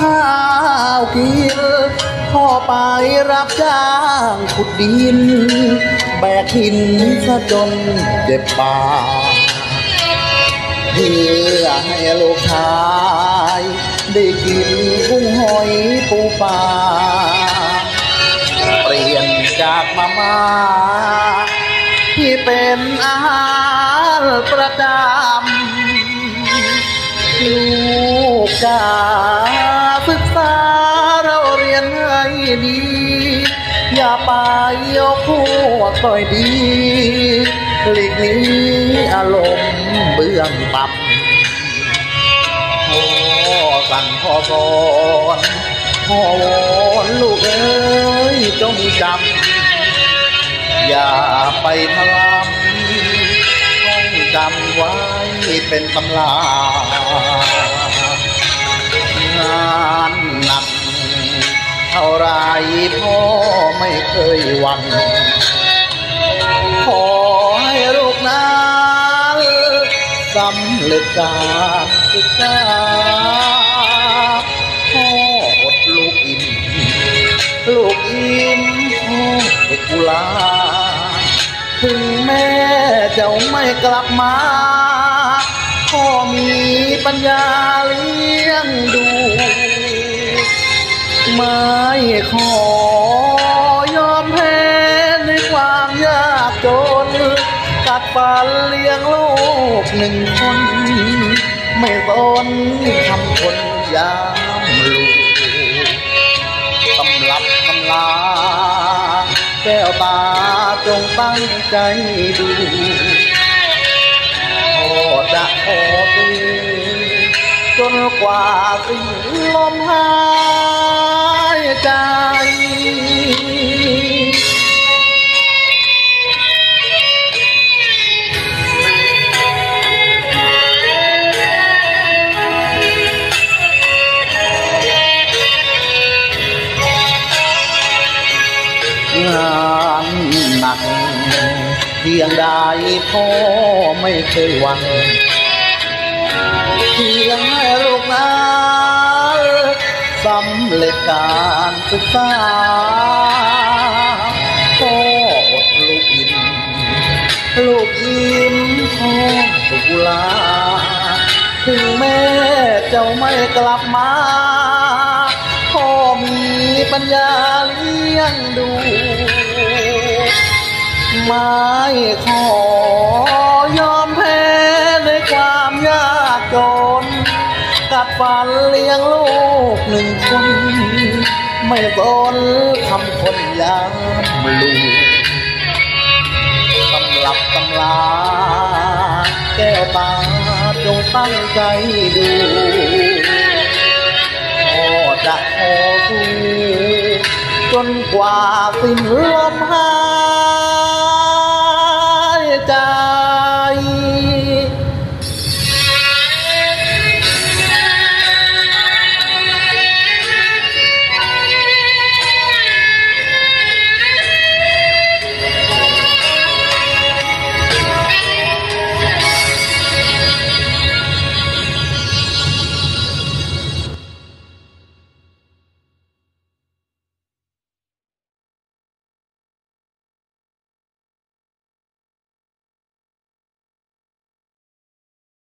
ข้าวกินพ่อไปรับจ้างขุดดิน แบกหินซะจนเจ็บปากเพื่อให้ลูกชาย ได้กินกุ้งหอยปูปลาเปลี่ยนจากมาม่าที่เป็นอาหารประจำลูกจ๋า ดี อย่าไปยกพวกต่อยดีหลีกหนี้อารมณ์เบื้องต่ำพ่อสั่งพ่อสอนพ่อวอนลูกเอ้ยจงจำอย่าไปทลำต้องจำไว้เป็นตำลา พ่อไม่เคยหวั่นขอให้ลูกนั้นสำเร็จการศึกษาพ่ออดลูกอิ่มลูกอิ่มพ่อสุกุลาถึงแม่จะไม่กลับมาพ่อมีปัญญาเลี้ยงดู ไม่ขอยอมแพ้ในความยากจนกัดฟันเลี้ยงลูกหนึ่งคน ไม่สนทำคนยามลูกตำรับตำลาแก้วตาจงตั้งใจดูพอจะพอตีจนกว่าสิ้นลมหาย ใจงานหนักเพียงใดพ่อไม่เคยหวั่นเพียงให้ลูกนั้นำเร็จการศึกษาพ่อดลูกอิ่มลูกยิ้มพ่อสุกุลาถึงแม่เจ้าไม่กลับมาพ่อมีปัญญาเลี้ยงดูไม่ขอยอมแพ้ในความยากจน กัดฟันเลี้ยงลูกหนึ่งคน ไม่สนคำคนยามลูกตำรับตำลาแก้วตาจงตั้งใจดูพ่อจะขอสู้จนกว่าสิ้นลม